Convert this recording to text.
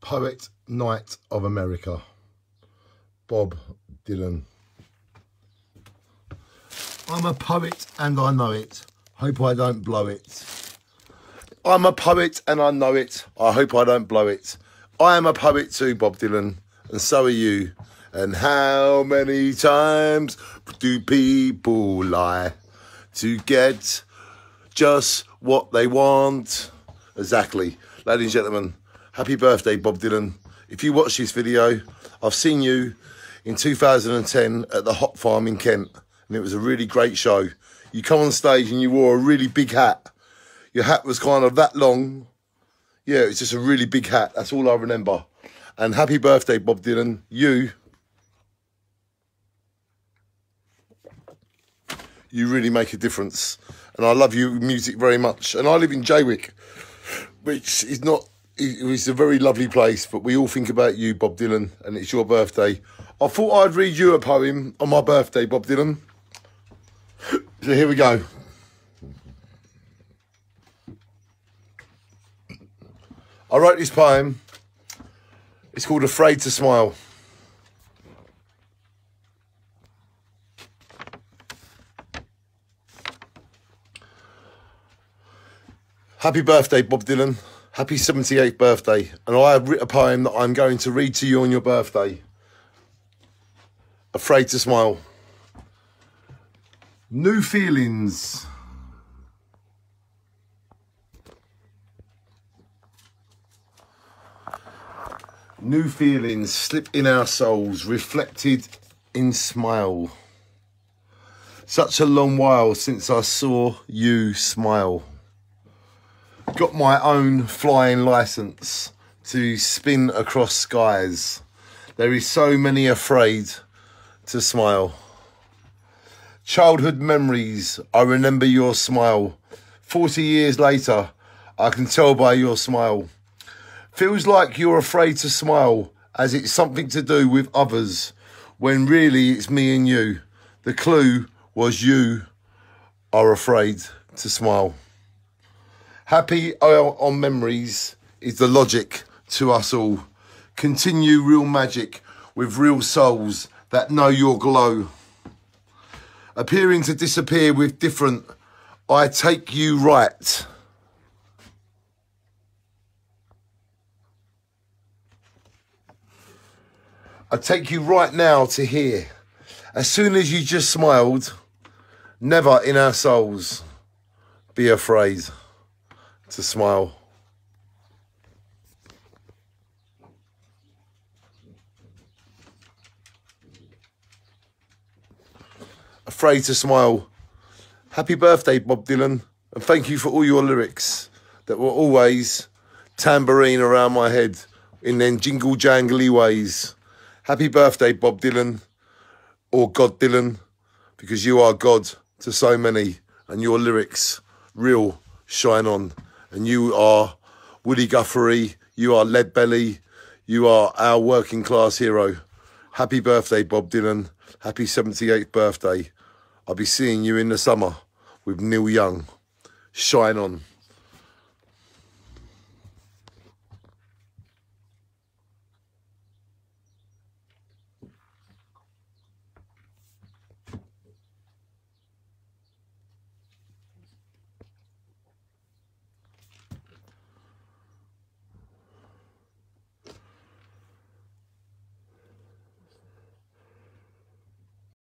Poet Knight of America, Bob Dylan. I'm a poet and I know it. Hope I don't blow it. I'm a poet and I know it. I hope I don't blow it. I am a poet too, Bob Dylan, and so are you. And how many times do people lie to get just what they want? Exactly. Ladies and gentlemen, happy birthday, Bob Dylan. If you watch this video, I've seen you in 2010 at the Hop Farm in Kent, and it was a really great show. You come on stage and you wore a really big hat. Your hat was kind of that long. Yeah, it's just a really big hat. That's all I remember. And happy birthday, Bob Dylan. You you really make a difference. And I love your music very much. And I live in Jaywick, which is not, it's a very lovely place, but we all think about you, Bob Dylan, and it's your birthday. I thought I'd read you a poem on my birthday, Bob Dylan. So here we go. I wrote this poem. It's called Afraid to Smile. Happy birthday, Bob Dylan. Happy 78th birthday. And I have written a poem that I'm going to read to you on your birthday. Afraid to smile. New feelings. New feelings slip in our souls, reflected in smile. Such a long while since I saw you smile got my own flying license to spin across skies. There is so many afraid to smile. Childhood memories, I remember your smile. 40 years later, I can tell by your smile. Feels like you're afraid to smile as it's something to do with others when really it's me and you. The clue was you are afraid to smile. Happy on memories is the logic to us all. Continue real magic with real souls that know your glow. Appearing to disappear with different, I take you right. I take you right now to here. As soon as you just smiled, never in our souls be afraid to smile. Afraid to smile. Happy birthday, Bob Dylan, and thank you for all your lyrics that were always tambourine around my head in them jingle jangly ways. Happy birthday, Bob Dylan, or God Dylan, because you are God to so many, and your lyrics real shine on and you are Woody Guthrie, you are Lead Belly, you are our working class hero. Happy birthday, Bob Dylan. Happy 78th birthday. I'll be seeing you in the summer with Neil Young. Shine on.